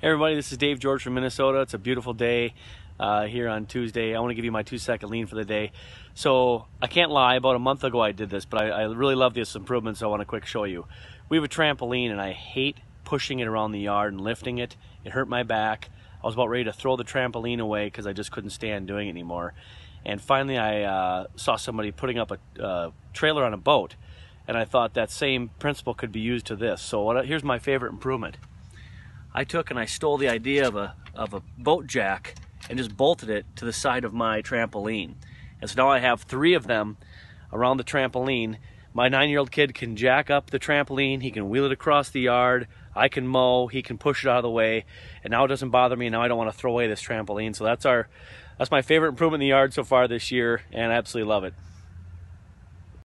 Hey everybody, this is Dave George from Minnesota. It's a beautiful day uh, here on Tuesday. I want to give you my two second lean for the day. So I can't lie, about a month ago I did this, but I, I really love this improvement, so I want to quick show you. We have a trampoline and I hate pushing it around the yard and lifting it. It hurt my back. I was about ready to throw the trampoline away because I just couldn't stand doing it anymore. And finally I uh, saw somebody putting up a uh, trailer on a boat and I thought that same principle could be used to this. So what, here's my favorite improvement. I took and I stole the idea of a, of a boat jack and just bolted it to the side of my trampoline. And so now I have three of them around the trampoline. My nine-year-old kid can jack up the trampoline, he can wheel it across the yard, I can mow, he can push it out of the way, and now it doesn't bother me, now I don't want to throw away this trampoline. So that's our that's my favorite improvement in the yard so far this year, and I absolutely love it.